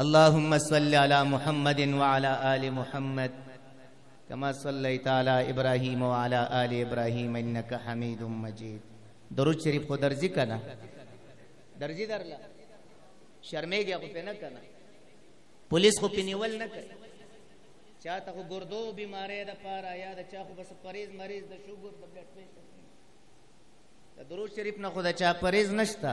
اللهم صل على محمد وعلى آل محمد كما صليت على ابراهيم وعلى آل ابراهيم انك حميد مجيد درود شریف خو درځي کنه درځي درلا شرمېږي خو پنه کنه پولیس خو پنیول نه کوي چاته خو ګردو بیمارې د پاره یا د چا خو بس پریز مریض د شوګر د بلډ پرېشر د درود شریف نه خو د چا پریز نشتا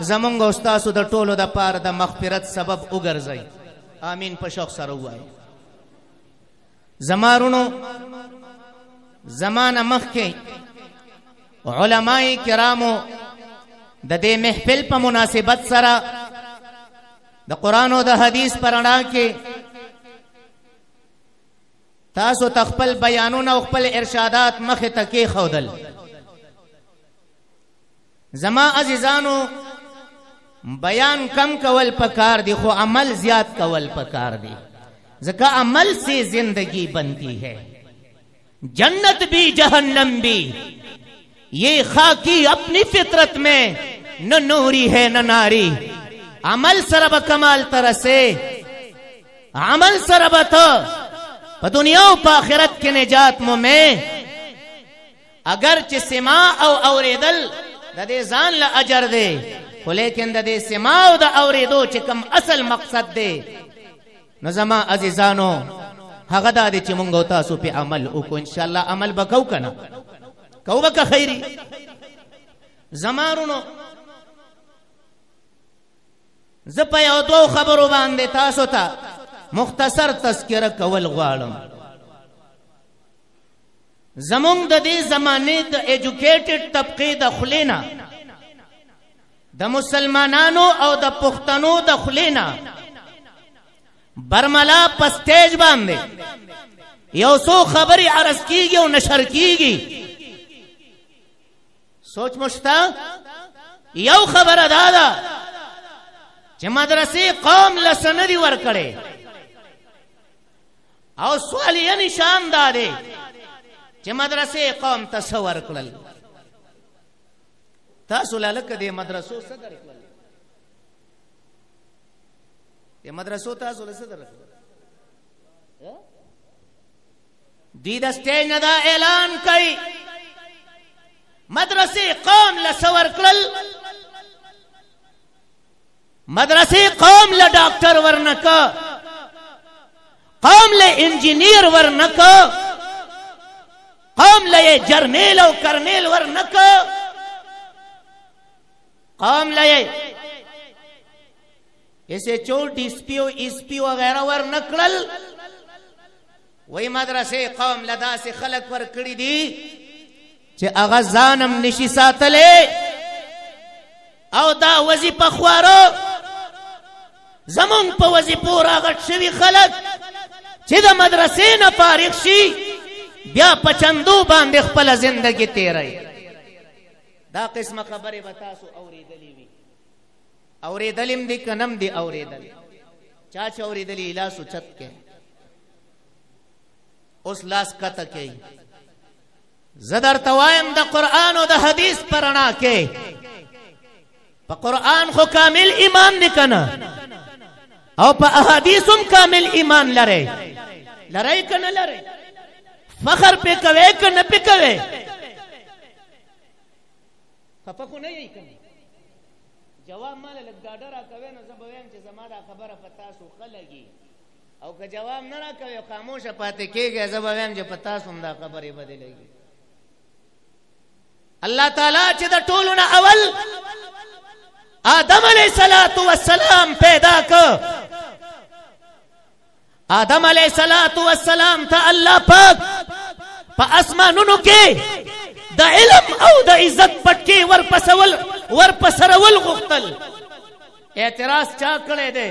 زمونږ او ستاسو د ټولو د پاره د مغفرت سبب وګرځي امين په شوق سره وایي زمارونو زمانه مخکې علماي کرامو د دې محفل په مناسبت سره د قران او د حديث پرانا کې تاسو تخپل بیانونه او خپل ارشادات مخه تکي خودل زما عزیزانو بیان کم کول پکار دی خو عمل زیات کول پکار دی ځکه عمل سے زندگی بنتی ہے جنت بھی جہنم بھی یہ خاکی اپنی فطرت میں نہ نوری ہے نہ ناری عمل سره به کمال ته رسې عمل سره به ته په دنیا او په آخرت کې نجات مومې اگر چې سما او اوریدل د دې ځان له اجر دی خو لیکن د دې سما او د اوریدو چې کم اصل مقصد دی نو زما عزیزانو هغه دا دی چې مونږ تاسو په عمل وکړو ان شاء الله عمل وکاو کنه کو وک خیری زمارونو زه په یو دوه خبرو باندې تاسو ته تا مختصر تذکره کول غواړم زمونږ د دې زمانه د ایجوکیټډ طبقه د خلینا د مسلمانانو او د پښتنو د خلینا برملا پستیج باندې یو څو خبري عرض کیږي او نشر کیږي سوچ مشتا یو خبره دا ده چې مدرسې قوم لسنري ور کړې او سوال یې نشان دا دی چې مدرسې قوم ته څه ورکړل تاسو له لکه د مدرسو څه درکړل د مدرسو تاسو له څه درکړل دی د سټیج نه دا اعلان کوي مدرسې قوم له څه ورکړل مدرسې قوم له ډاکټر ورنک قوم له انجنیر ورنک قوم له جرنیل او کرنیل ورنک قوم له ایسه چو ډی سپیو ایس پی وغیرہ ورنکړل وای مدرسې قوم له داسې خلک ورکړي دي چې هغه ځان هم نشي ساتلی او دا وظیفه خوارو زمونږ په وظیفو راغټ شوي خلک چې د مدرسې نه فارغ شي بیا په چندو باندې خپله زندګي تیروي دا قسمه خبرې به تاسو اورېدلې وي اورېدلې هم دي که نه هم دي اورېدلې چا چې اورېدلې لاس اوچت کړي اوس لاس کته کوي زدر توایم د قران او د حدیث پرانا کې په قران خو کامل ایمان نکنه او په احادیثم کامل ایمان لره لره کنه لره فخر په کوي کنه په کوي خپه خو نه یې کوي جواب مال لګ ډاډه را کوي نو زه به ویم چې زما دا خبره پتا سو خلګي او که جواب نه راکوي خاموش پاتې کېږي زه به وایم چې په تاسو هم دا خبرې بدلېږي الله تعالی چې د ټولو نه اول آدم علیه الصلاۃ والسلام پیدا ک آدم علیه الصلاۃ والسلام ته الله پاک په پا اسمانونو کې د علم او د عزت پټکي ورپسول ورپسرول غختل اعتراض چا کړی دی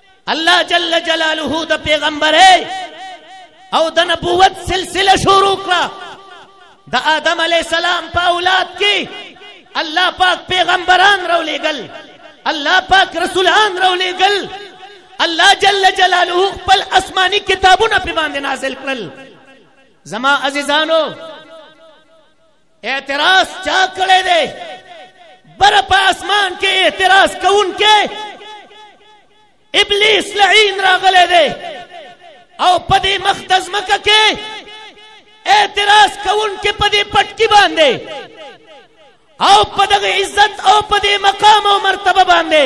الله جل جلاله د پیغمبر او د نبوت سلسله شروع کړه د آدم علی السلام په اولاد کې الله پاک پیغمبران راولېګل الله پاک رسولان راولېګل الله جل جلاله خپل آسماني کتابونه په باندې نازل کړل زما عزیزانو اعتراض چا کړی دی بر په اسمان کې اعتراض کوونکی ابلیس لعین راغلی دی او په دې مخ د ځمکه کې اعتراض کوونکی په دې پټکي باندې او په دغه عزت او په دې مقام او مرتبه باندې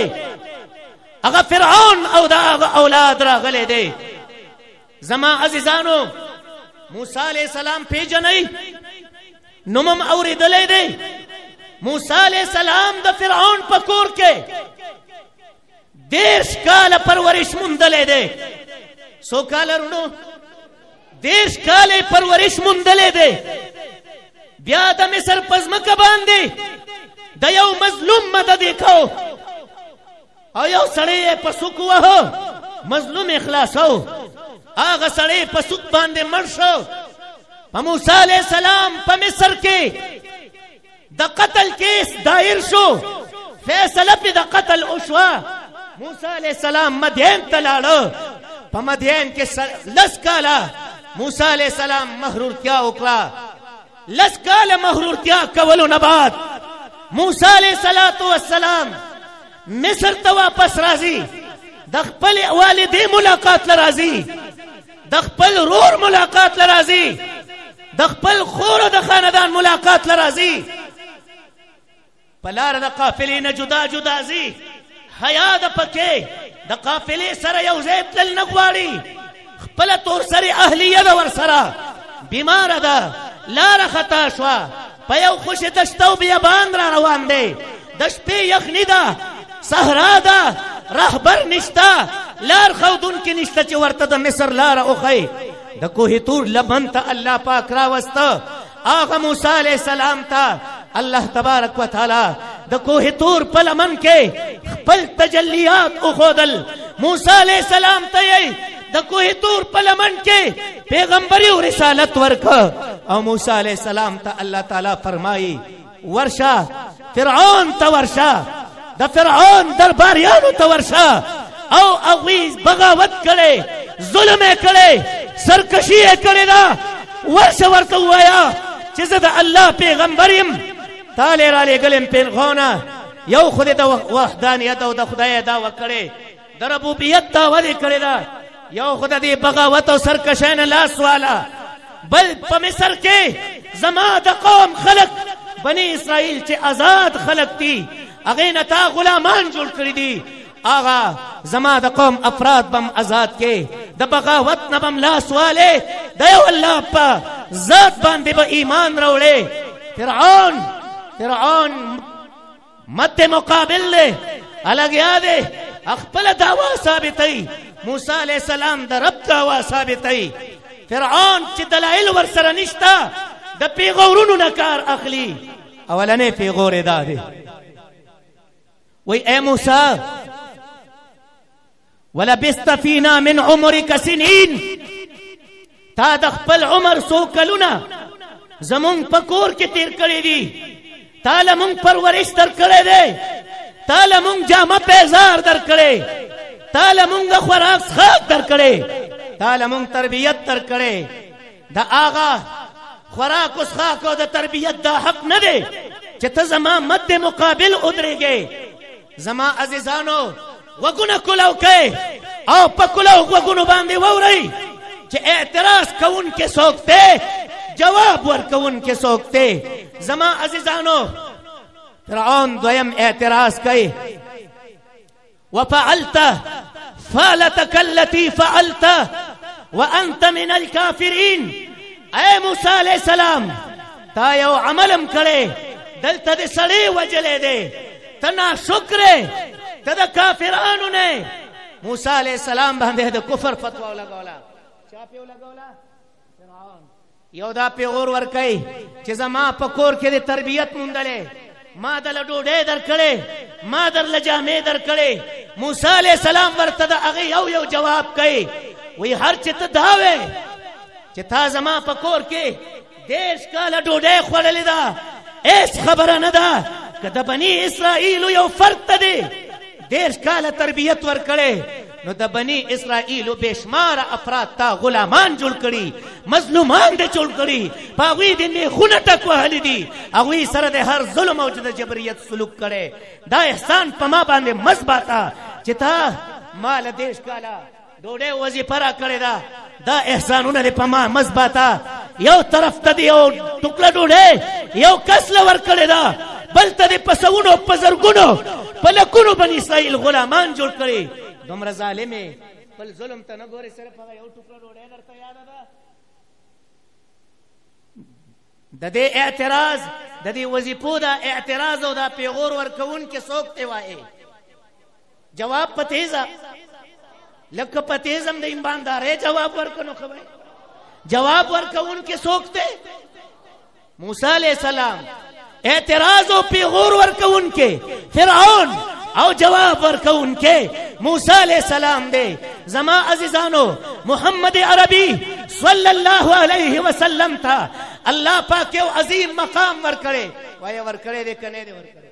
هغه فرعون او دا اولاد راغلی دی زما عزیزانو موسی علیہ السلام پیژنئ نومم اوریدلې دی موسی علیہ السلام د فرعون په کور کې دیش کال پرورش مندلې دی سو کال رونو دیش کال پرورش مندلې دی بیا د مصر پزمکه باندې د یو مظلوم مدد وکاو او یو سړی یې په سوک وهو مظلوم یې خلاصو هغه سړی په سوک باندې مړ شو په موسی علیه السلام په مصر کې د قتل کیس دایر شو فیصله په د قتل وشوه موسی علیه السلام مدین ته لاړو په مدین کې لس کاله موسی علیه السلام محرورتیا وکړه لس کاله مغرورتیا کولو نه بعد موسی علیه صلوات و سلام مصر ته واپس راځي د خپل والدې ملاقات لراځي د خپل رور ملاقات لراځي د خپل خور او د خاندان ملاقات لراځي پلار د قافلې نه جدا جدا ځي حیا د پکې د قافلې سره یو ځای تلل نه غواړي خپل تور سره اهلیه د ور سره بیمار ده لار خطا شو په یو خوش دشتو بیا باند را روان دی د شپې یخنی ده صحرا ده رهبر نشتا لار خودون کې نشته چې ورته د مصر لار اوخی د کوه تور لبن ته الله پاک راوسته هغه موسی علیه السلام ته الله تبارک وتعالی د کوه تور په لمن کې خپل تجلیات او خودل موسی علیه السلام ته د کوه تور په لمن کې پیغمبري او رسالت ورک او موسی علیه السلام ته الله تعالی فرمایي ورشه فرعون ته ورشه د فرعون درباریانو ته ورشه او هغوی بغاوت کړي ظلم یې کړي سرکشي یې کړې ده ورشه ورته ووایه چې زه د الله پیغمبر یم تا لې رالیږلې یم پېغونه یو خو دې د وحدانیت او د خدای دعوه کړې د ربوبیت دعوه دې کړې ده یو خو د دې بغاوت او سرکشۍ نه لاس واله بل په مصر کې زما د قوم خلک بني اسرائیل چې آزاد خلک دي هغه نه تا غلامان جوړ کړی دي آغا زما د قوم افراد بم آزاد کې د بغاوت نه بم لاس والے د یو الله په ذات باندې به ایمان راوړې فرعون فرعون مد مقابل له الګیا دی خپل داوا ثابتای موسی علی السلام د رب داوا ثابتای فرعون چې دلایل ور سره نشتا د پیغورونو نه کار اخلي اولنې پیغور ادا دی وای اے موسی ولبست فينا من عمرك سنين تا د خپل عمر سو کلونه زمون په کور کې تیر کړی دي تا له مونږ پرورش تر کړی دی تا له مونږ جامه پیزار در کړی تا له مونږ خوراک خاک در کړی تا له مونږ تربیت تر کړی د آغا خوراک اوس خاک او د تربیت دا حق نه دی چې ته زما مد مقابل ودرېږې زما عزیزانو وګونه کولو کې او په کولو وګونو باندې ووري چې اعتراض کوون کې څوک ته جواب ورکون کې څوک ته زما عزیزانو فرعون دویم اعتراض کوي وفعلت فعلتك التي فعلت وانت من الكافرين اي موسى عليه السلام تا یو عمل هم کړی دلته دې سړی وجلې دی ته نا شکر ته د کافرانو نه موسی علی السلام باندې د کفر فتوا لګولا چا په لګولا فرعون یو دا پیغور ورکای چې زما په کور کې د تربیت مونډلې ما دل ډوډۍ درکړې ما در لجامې درکړې موسی علی السلام ورته د هغه یو یو جواب کوي وی هر چې ته داوې چې تا زما په کور کې دیش کاله ډوډۍ خوړلې ده هیڅ خبره نه ده که د بني اسرائیلو یو فرد ته دی دیش کاله تربیت ورکړی نو د بني اسرائیلو بشمار افراد تا غلامان جوړ کړي مظلومان دې جوړ کړي په هغوی دې میخونه ټک وهلي دي هغوی سره د هر ظلم او د جبریت سلوک کړي دا احسان په ما باندې مه ځباته چې تا ما له دېرش کاله ډوډۍ او وظیفه را کړې ده دا احسانونه دې په ما مثبتا یو طرف ته دې یو ټوکړه ډوډۍ یو کس له ورکړې ده بل ته دې په سوونو په زرګونو په لکونو بني اسرائیل غلامان جوړ کړي دومره ظالم یې خپل ظلم ته نه ګورې صرف هغه یو ټوکړه ډوډۍ درته یاده ده د دې اعتراض د دې وظیفو دا اعتراض او دا پیغور ورکون کې څوک دی وایي جواب په تیزه لکه په تیزم د ایماندارې جواب ورکنو خو جواب ورکون کې سوکته موسی علی السلام اعتراض او پیغور ورکون کې فرعون او جواب ورکون کې موسی علی السلام دی زما عزیزانو محمد عربي صلی الله علیه وسلم تا الله پاک یو عظیم مقام ورکړي وای ورکړي دې کنه دې ورکړي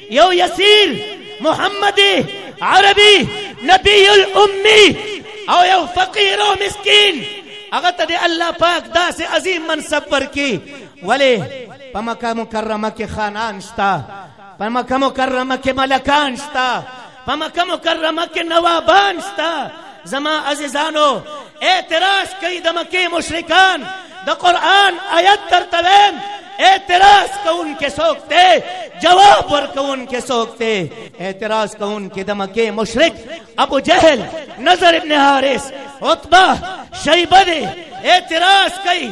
یو یسیر محمد عربي نبی الامي او یو فقیر او مسکین هغه ته دی الله پاک داسې عظیم منصب ورکي ولی په مکه مکرمه کې خانان شته په مکه مکرمه کې ملکان شته په مکه مکرمه کې نوابان شته زما عزیزانو اعتراض کوي د مکه مشرکان د قران آیت درته ویم اعتراض کون کې څوک دی جواب ورکون کې څوک دی اعتراض کون کې د مکه مشرک ابو جهل نظر ابن حارث عتبه شیبه دی اعتراض کوي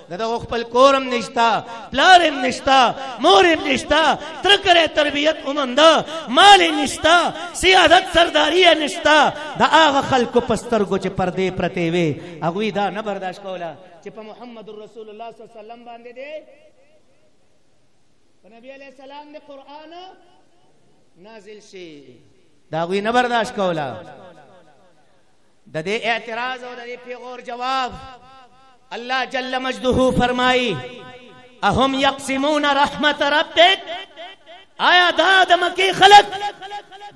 د دغه خپل کورم نشتا پلارم نشتا مورم نشتا تر کرے تربیت اومند مال نشتا سیادت سرداری نشتا دا هغه خلکو پسترګو چې پردې پرته وي هغه دا نه برداشت کوله چې په محمد رسول الله صلی الله علیه وسلم باندې دی په نبی علیہ السلام د قران نازل شي دا غوی نه برداشت کوله د دې اعتراض او د دې پیغور جواب الله جل مجده فرمایي اهم یقسمون رحمت ربک آیا دا د مکی خلق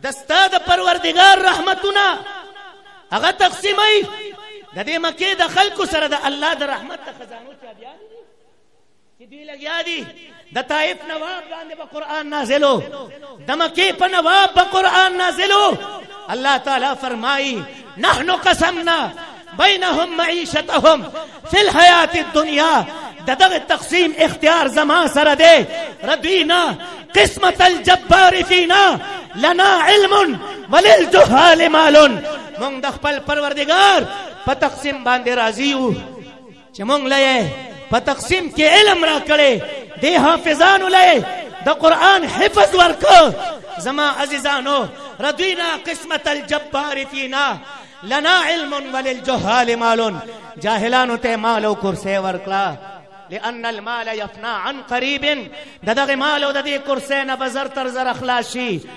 د ستاد پروردگار رحمتونه هغه تقسیمای د دې مکی د خلکو سره د الله د رحمت خزانو چا بیا چې دوی لګیا دي د طائف نواب باندې په قران نازلو د مکه په نواب په قران نازلو الله تعالی فرمایي نحنو قسمنا بينهم معيشتهم في الحياة الدنيا دغه تقسیم اختیار زما سره دی ربینا قسمت الجبار فينا لنا علم وللجهال مال مونږ د خپل پروردگار په تقسیم باندې راضي یو چې مونږ لې په تقسیم کې علم را کړې د حافظانو لې د قران حفظ ورکو زما عزیزانو ردینا قسمت الجبار فینا لنا علم وللجهال مال جاهلانو ته مال او کرسي ورکړه لأن المال يفنى عن قريب دغه مال او د دې کرسي نه بزر تر زر اخلاص شي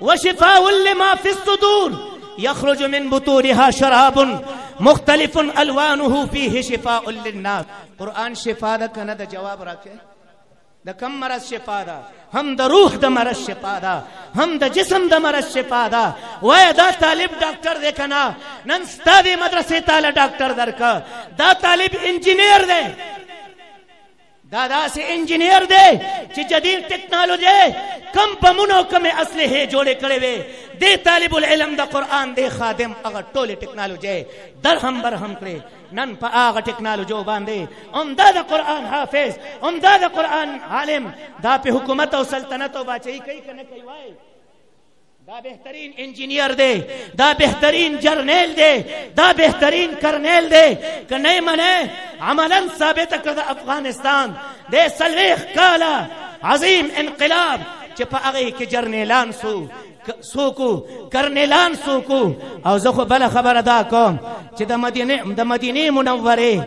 وشفاء لما في الصدور يخرج من بطونها شراب مختلف الوانه فيه شفاء للناس قران شفاء ده کنه ده جواب راکه د کم مرض شفا ده هم د روح د مرض شفا ده هم د جسم د مرض شفا ده وای دا طالب ډاکټر دی کنه نن ستاسو مدرسې ته ډاکټر درکا دا طالب انجینیر دی دا داسې انجنیر دی چې جدید ټیکنالوژي کم بمونو کم اسلحه جوړې کړې وي د طالب العلم د قران د خادم هغه ټوله ټیکنالوژي درهم برهم کړې نن په هغه ټیکنالوژي باندې هم دا د قران حافظ هم دا د قران عالم دا په حکومت او سلطنت او بچي کوي کنه کوي وای دا بهترین انجینیر دی دا بهترین جرنیل دی دا بهترین کرنیل دی کنه منه عملا ثابت کړ د افغانستان د سلويخ کالا عظیم انقلاب چې په هغه کې جرنیلان سو سوکو کرنیلان سوکو او زه خو بل خبره دا کوم چې د مدینه د مدینه منوره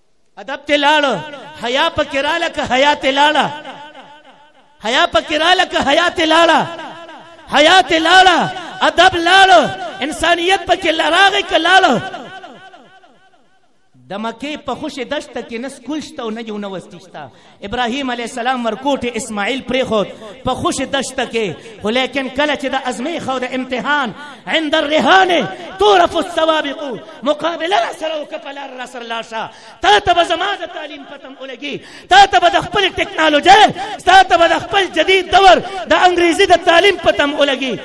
ادب ته لاړ حیا پکې رااله که حیا ته لاړه حیا پکې رااله که حیا ته لاړه حیا ته لاړه ادب لاړ انسانیت پکې لراغې که لاړ د مکې په خوشې دشت کې نه سکول شته او نه یونیورسټي شته ابراهیم علیه السلام ورکوټ اسماعیل پریخود په خوش دشت کې خو لیکن کله چې د ازمیخ او د امتحان عند الرهان تورف السوابق مقابله سره او کپل را سره لاشه تا ته به زما د تعلیم پتم ولګي تا ته به د خپل ټکنالوژي تا ته به د خپل جدید دور د انګریزي د تعلیم پتم ولګي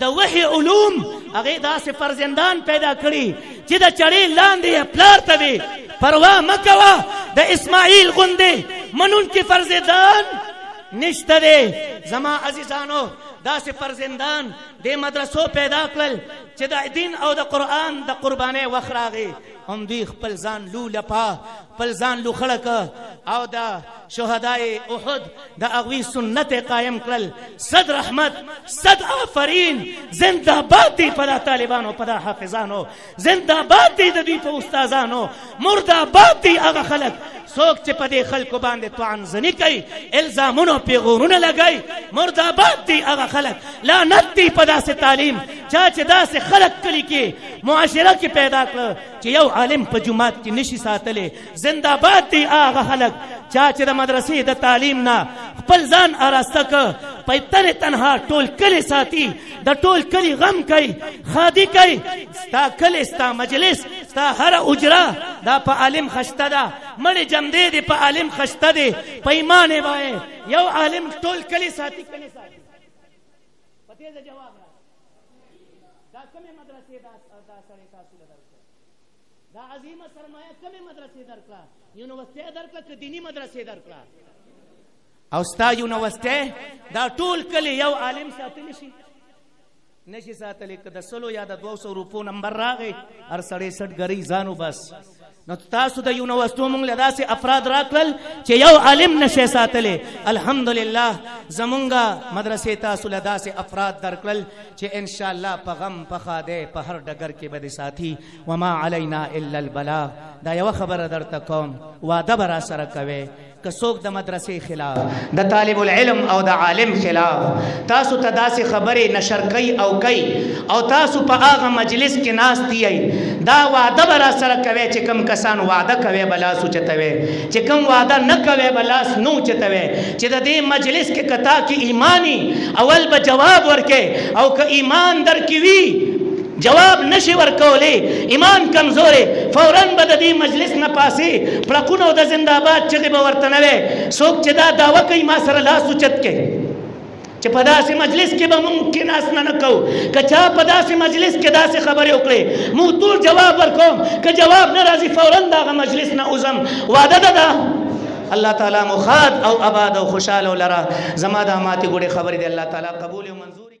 د وحي علوم هغه داسې فرزندان پیدا کړي چې د چړې لاندې پلار ته وي پروا مکوا د اسماعیل غوندې منون کې فرزندان نشته دی زما عزیزانو داسې فرزندان د مدرسو پیدا کړل چې د دین او د قران د قربانې وخت راغی هم دوی خپل ځان لو لپا خپل ځان لو خړک او دا شهدای احد د اغوی سنت قائم کړل صد رحمت صد آفرین زنده باد دی په طالبانو په حافظانو زنده باد دی د دوی په استادانو مرده باد دی هغه خلک څوک چې په دې خلکو باندې توان ځنی کوي الزامونه پیغورونه لګای مرده باد دی هغه خلک لعنت دی په داسې تعلیم چا چې داسې خلک کلی کې معاشره کې پیدا کړ چې یو عالم په جماعت کې نشي ساتلی زنده باد دی هغه خلک چا چې د مدرسې د تعلیم نه خپل ځان اراسته ک په تن تنها ټول کلی ساتي د ټول کلی غم کوي خادي کوي ستا کلی ستا مجلس ستا هر اجرا دا په عالم خشته ده مړې جمدې دي په عالم خشته دي په ایمان وای یو عالم ټول کلی ساتي کلی ساتي پته جواب دا کمې مدرسې دا دا سړی تاسو له درکړه دا عظیمه سرمایه کمې مدرسې درکړه یونیورسټۍ درکړه که دیني مدرسې درکړه او ستا یونیورسټۍ دا ټول کلی یو عالم ساتلی شي نشي ساتلی که د سلو یا د دوه سو روپو نمبر راغی هر سړی سټګرۍ ځان وباسي نو تاسو د یونیورسټو مونږ له داسې افراد راکړل چې یو عالم نشي ساتلی الحمدلله زمونږه مدرسې تاسو له داسې افراد درکړل چې ان شاء الله په غم په خاده په هر ډګر کې به ساتي وما علينا الا البلاغ دا یو خبره درته کوم وعده برا سره کوي که څوک د مدرسې خلاف د طالب العلم او د عالم خلاف تاسو ته داسې خبرې نشر کوي او کوي او تاسو په هغه مجلس کې ناست یی دا وعده به را سره کوي چې کم کسان وعده کوي به لاس اوچتوي چې کم وعده نه کوي به لاس نه اوچتوي چې د دې مجلس کې کتا کې ایمانی اول به جواب ورکې او که ایمان در کې وي جواب نه شي ورکولی، ایمان کمزوری، فوراً به د دې مجلس نه پاڅي، پړکونه او د زنده باد چغې به ورته نه وی، څوک چې دا دعوه کوي ما سره لاس اوچت کړي چې په داسې مجلس کې به مونږ کیناستنه نه کوو، که چا په داسې مجلس کې داسې خبرې وکړې مونږ ټول جواب ورکوم، که جواب نه راځي فوراً د هغه مجلس نه وځم، وعده ده دا. الله تعالی مو ښاد او اباد او خوشحاله لره زما دا ماتې ګوډې خبرې دې الله تعالی قبولې او منظورې کړي.